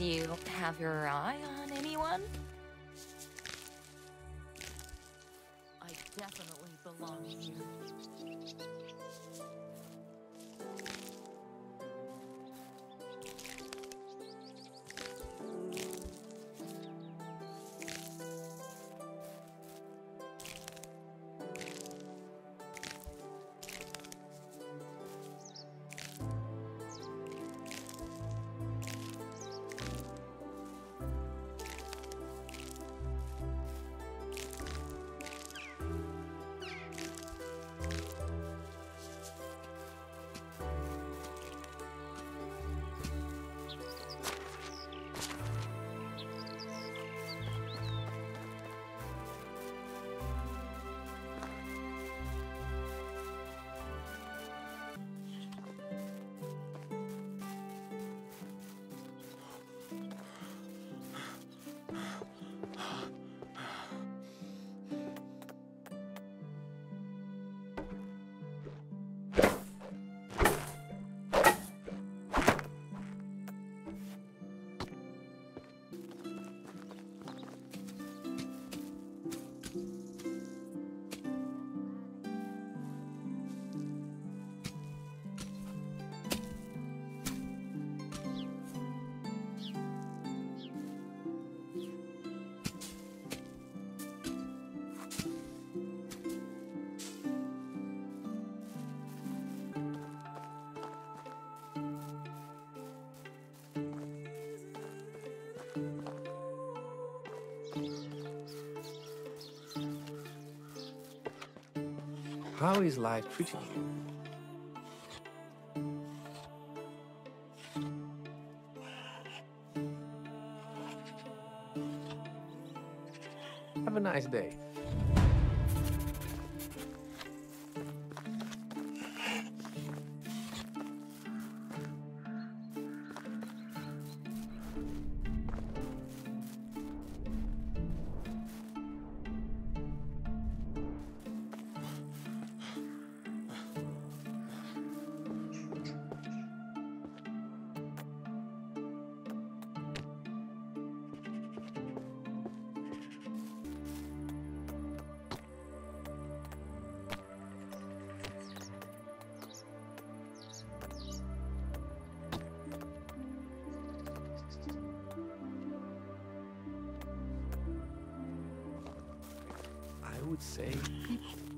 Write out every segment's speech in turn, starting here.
Do you have your eye on anyone? I definitely belong here. How is life treating you? Have a nice day. Would say. suggestions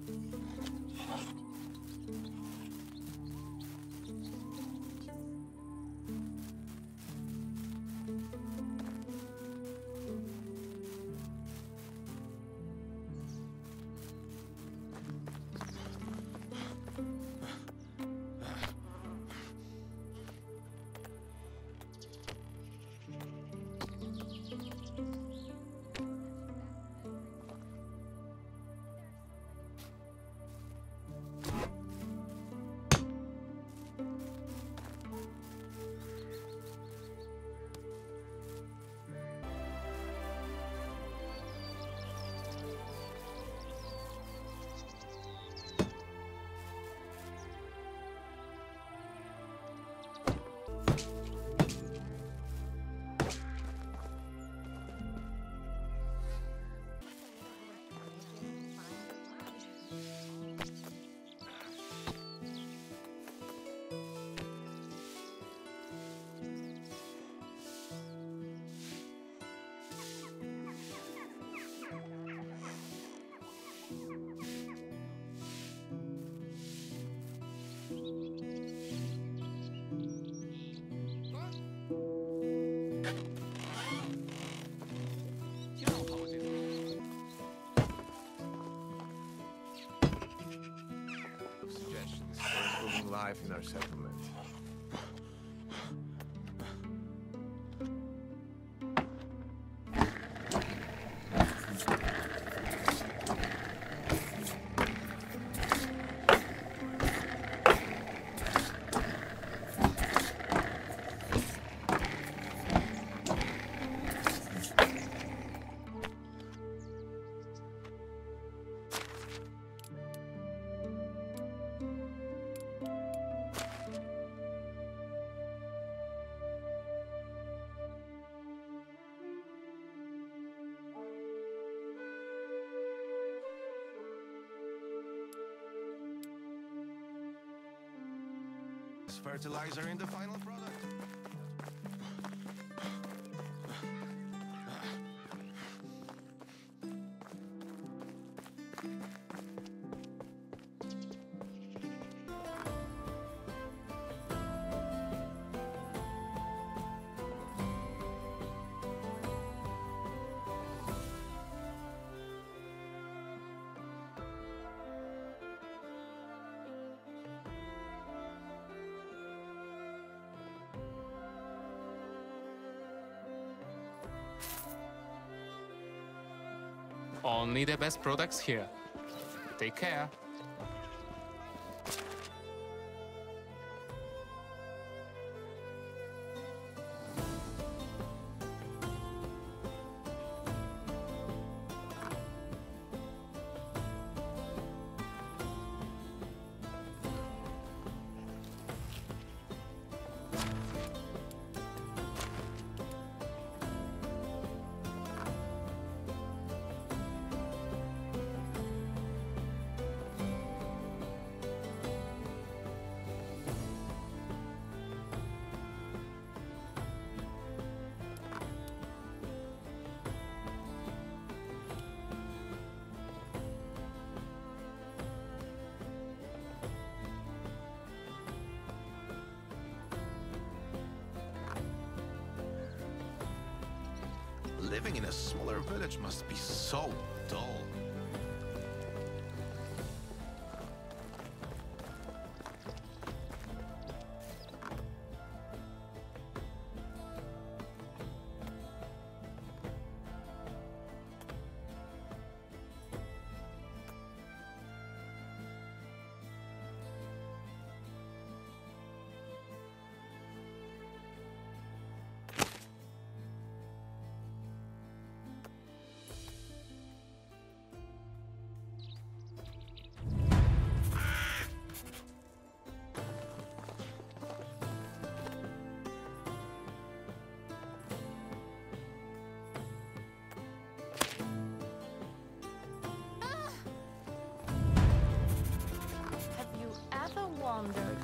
in our settlement. Fertilizer in the final product. Only the best products here. Take care. Living in a smaller village must be so dull.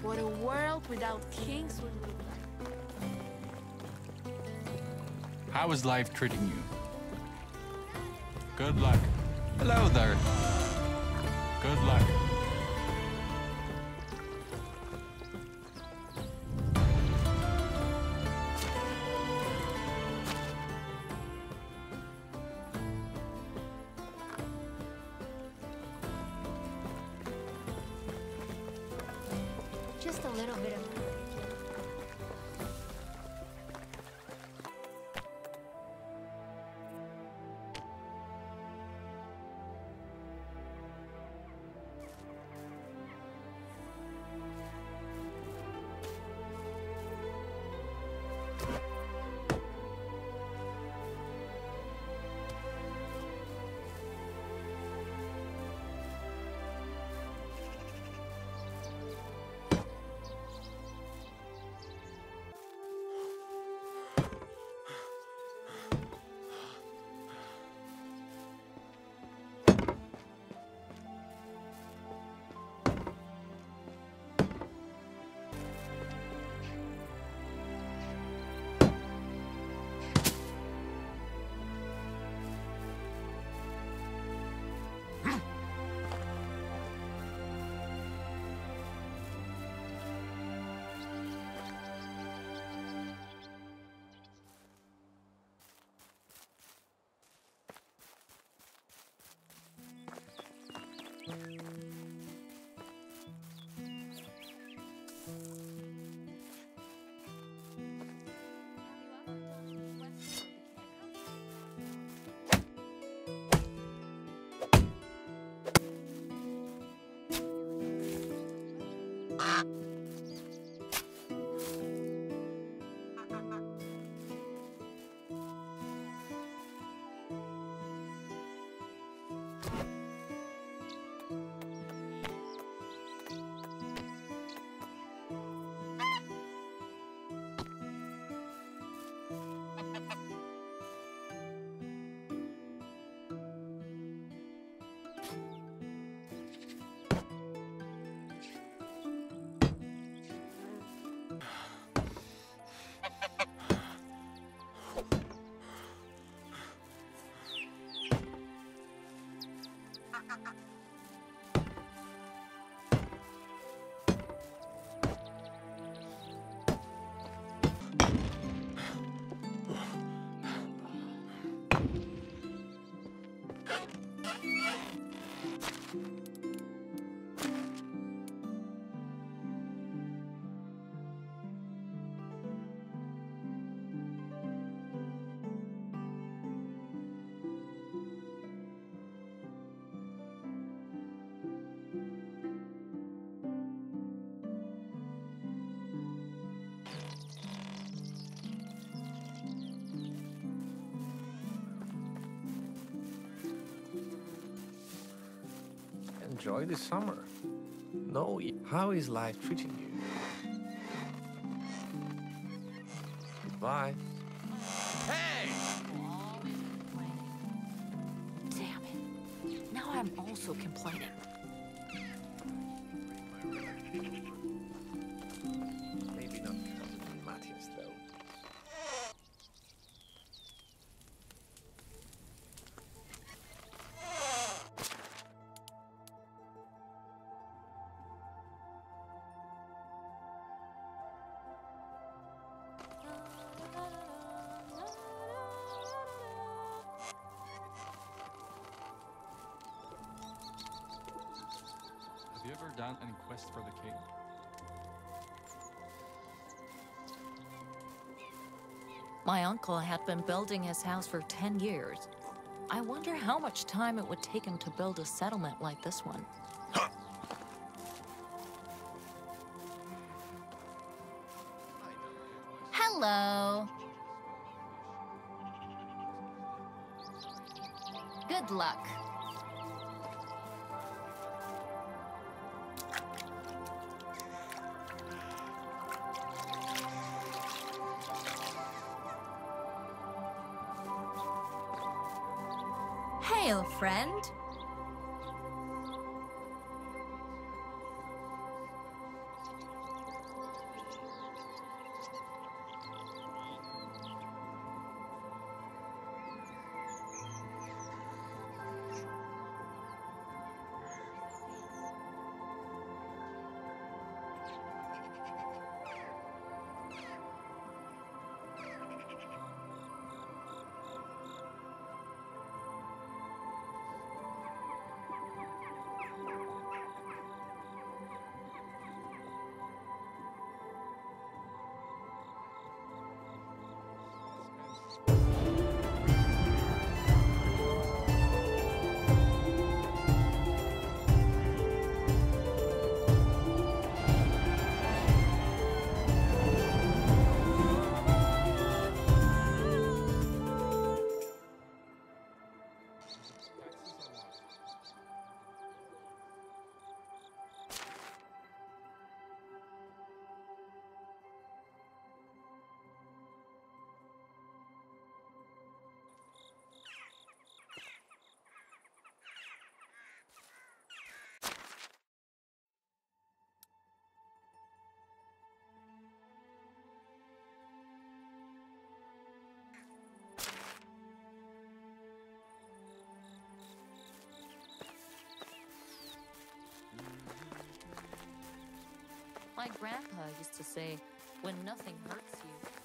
What a world without kings would look like? How is life treating you? Good luck. Hello there. Good luck. Just a little bit of enjoy the summer. No, how is life treating you? Goodbye. Hey! Damn it. Now I'm also complaining. Done any quest for the king? My uncle had been building his house for 10 years. I wonder how much time it would take him to build a settlement like this one. Hello. Good luck. Friend. My grandpa used to say, when nothing hurts you.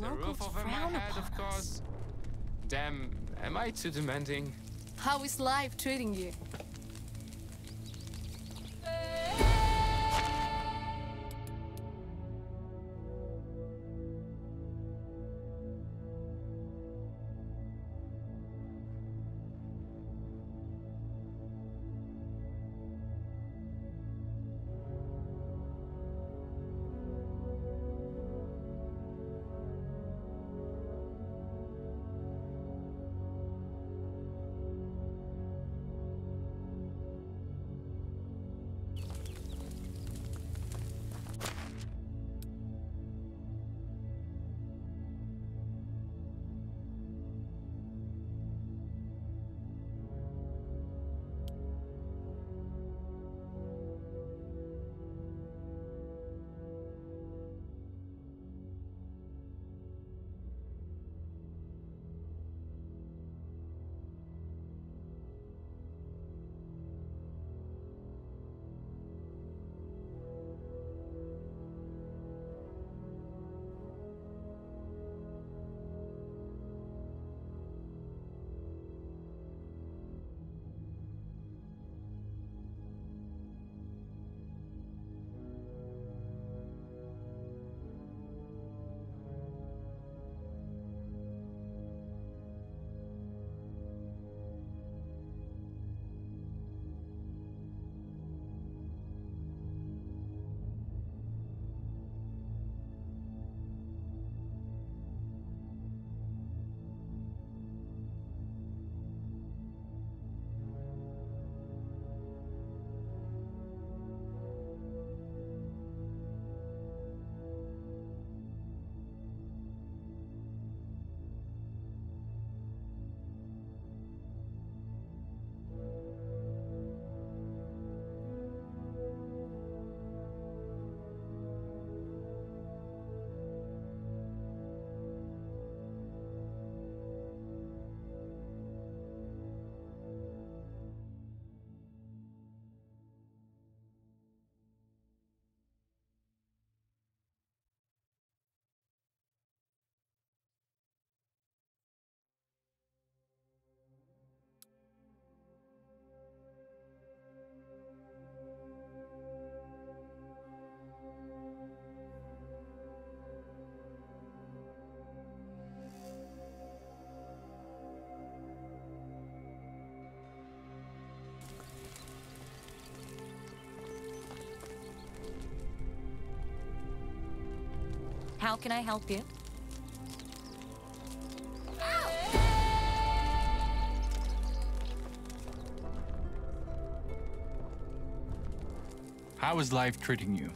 The locals roof over my head, of us. course. Damn, am I too demanding? How is life treating you? How can I help you? How is life treating you?